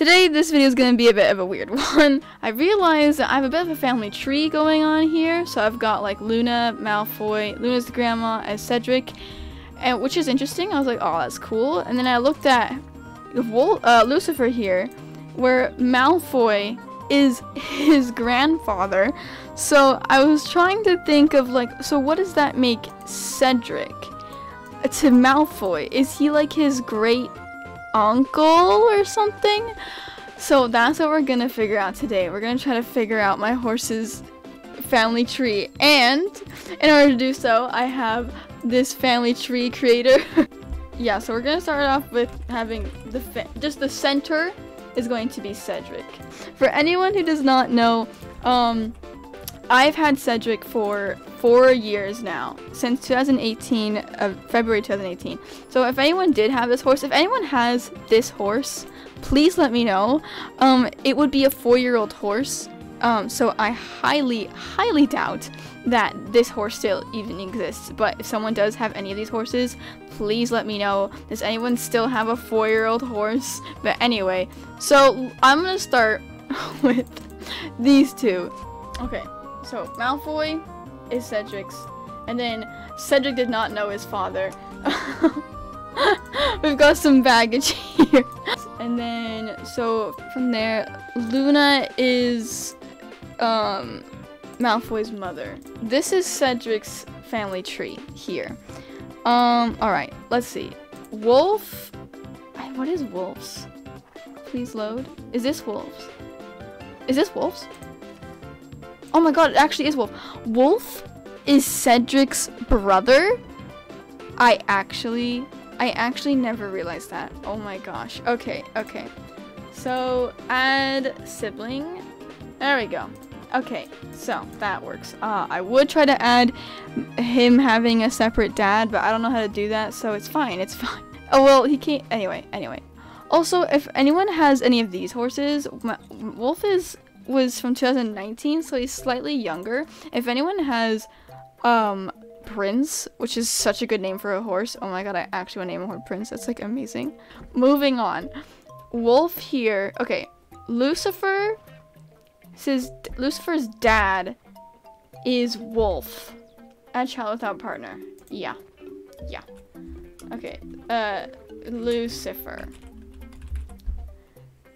Today, this video is going to be a bit of a weird one. I realized that I have a bit of a family tree going on here. So I've got like Luna, Malfoy, Luna's grandma, as Cedric, and which is interesting. I was like, oh, that's cool. And then I looked at uh, Lucifer here, where Malfoy is his grandfather. So I was trying to think of like, so what does that make Cedric to Malfoy? Is he like his great uncle or something? So that's what we're gonna figure out today. We're gonna try to figure out my horse's family tree. And in order to do so, I have this family tree creator. yeah, so we're gonna start off with having the just the center is going to be Cedric. For anyone who does not know, um, I've had Cedric for four years now, since 2018, uh, February 2018. So if anyone did have this horse, if anyone has this horse, please let me know. Um, it would be a four-year-old horse, um, so I highly, highly doubt that this horse still even exists. But if someone does have any of these horses, please let me know. Does anyone still have a four-year-old horse? But anyway, so I'm gonna start with these two. Okay, so Malfoy is Cedric's, and then Cedric did not know his father. We've got some baggage here. And then, so from there, Luna is um, Malfoy's mother. This is Cedric's family tree here. Um, alright, let's see. Wolf, what is wolves? Please load. Is this wolves? Is this wolves? Oh my god, it actually is Wolf. Wolf is Cedric's brother? I actually, I actually never realized that. Oh my gosh. Okay, okay. So, add sibling. There we go. Okay, so that works. Uh, I would try to add him having a separate dad, but I don't know how to do that, so it's fine, it's fine. Oh, well, he can't, anyway, anyway. Also, if anyone has any of these horses, Wolf is was from 2019, so he's slightly younger. If anyone has um Prince, which is such a good name for a horse. Oh my god, I actually want to name a horse Prince. That's like amazing. Moving on. Wolf here. Okay. Lucifer says Lucifer's dad is Wolf. A child without partner. Yeah. Yeah. Okay. Uh Lucifer.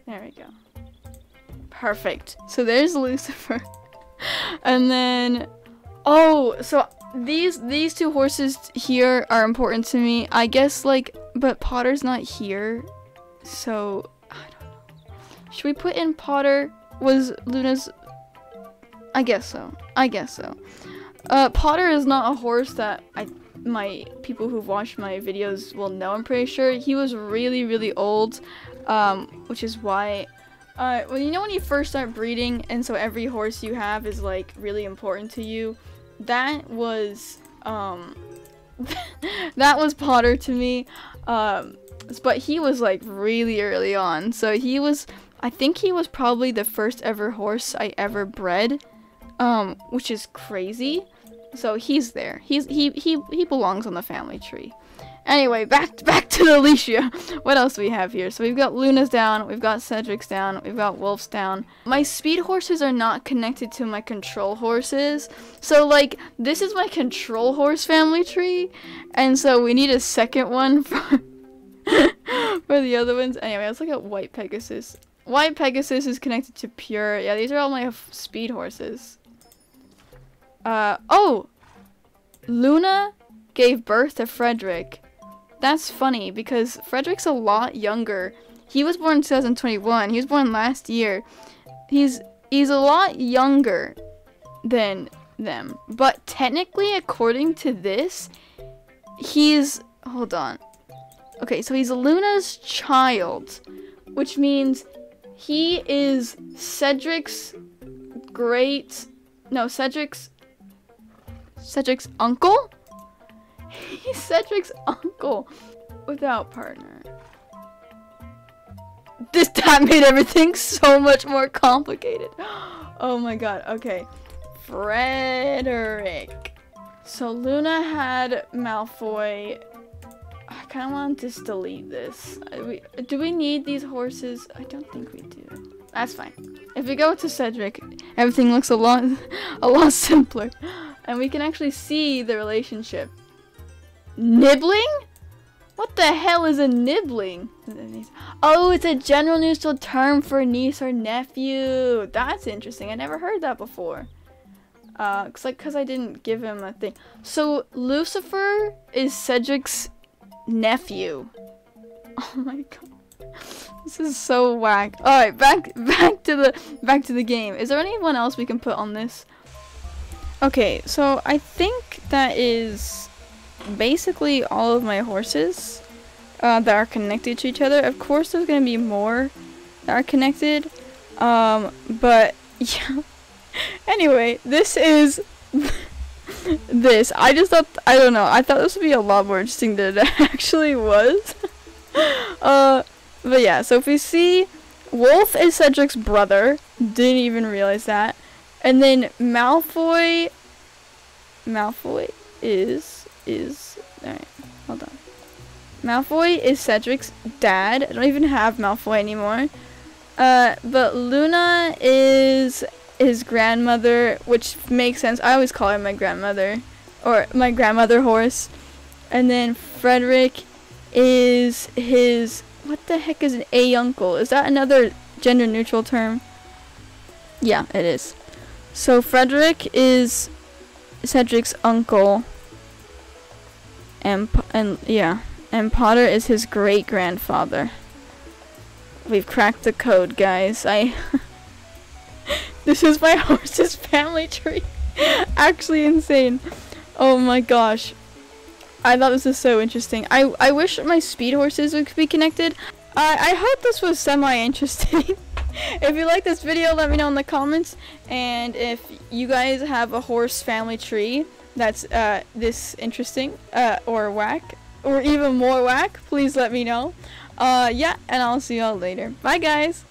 There we go. Perfect. So there's Lucifer. and then oh, so these these two horses here are important to me. I guess like but Potter's not here. So I don't know. Should we put in Potter was Luna's I guess so. I guess so. Uh Potter is not a horse that I my people who've watched my videos will know, I'm pretty sure. He was really, really old, um, which is why uh, well, you know when you first start breeding, and so every horse you have is like really important to you. That was um, that was Potter to me. Um, but he was like really early on, so he was. I think he was probably the first ever horse I ever bred, um, which is crazy. So he's there. He's he he he belongs on the family tree. Anyway, back back to Alicia. What else do we have here? So we've got Luna's down, we've got Cedric's down, we've got Wolf's down. My speed horses are not connected to my control horses. So like this is my control horse family tree, and so we need a second one for for the other ones. Anyway, let's look at White Pegasus. White Pegasus is connected to Pure. Yeah, these are all my speed horses. Uh oh, Luna gave birth to Frederick. That's funny because Frederick's a lot younger. He was born in 2021. He was born last year. He's he's a lot younger than them. But technically according to this, he's hold on. Okay, so he's Luna's child, which means he is Cedric's great no, Cedric's Cedric's uncle? He's Cedric's uncle without partner. This that made everything so much more complicated. Oh my god, okay. Frederick. So Luna had Malfoy. I kind of want to just delete this. We, do we need these horses? I don't think we do. That's fine. If we go to Cedric, everything looks a lot, a lot simpler, and we can actually see the relationship. Nibbling? What the hell is a nibbling? Oh, it's a general neutral term for niece or nephew. That's interesting. I never heard that before. Uh, cause like, cause I didn't give him a thing. So Lucifer is Cedric's nephew. Oh my god, this is so whack. All right, back back to the back to the game. Is there anyone else we can put on this? Okay, so I think that is basically all of my horses uh, that are connected to each other. Of course, there's gonna be more that are connected, um, but yeah anyway, this is this. I just thought, I don't know, I thought this would be a lot more interesting than it actually was. uh, but yeah, so if we see, Wolf is Cedric's brother. Didn't even realize that. And then Malfoy, Malfoy is, is, alright, hold on. Malfoy is Cedric's dad. I don't even have Malfoy anymore. Uh, but Luna is his grandmother, which makes sense. I always call her my grandmother, or my grandmother horse. And then Frederick is his. What the heck is an a uncle? Is that another gender neutral term? Yeah, it is. So Frederick is Cedric's uncle. And and yeah, and Potter is his great grandfather. We've cracked the code, guys. I This is my horse's family tree. Actually insane. Oh my gosh. I thought this was so interesting. I, I wish my speed horses would be connected. I, I hope this was semi-interesting. if you like this video, let me know in the comments. And if you guys have a horse family tree that's uh, this interesting uh, or whack or even more whack, please let me know. Uh, yeah, and I'll see y'all later. Bye, guys.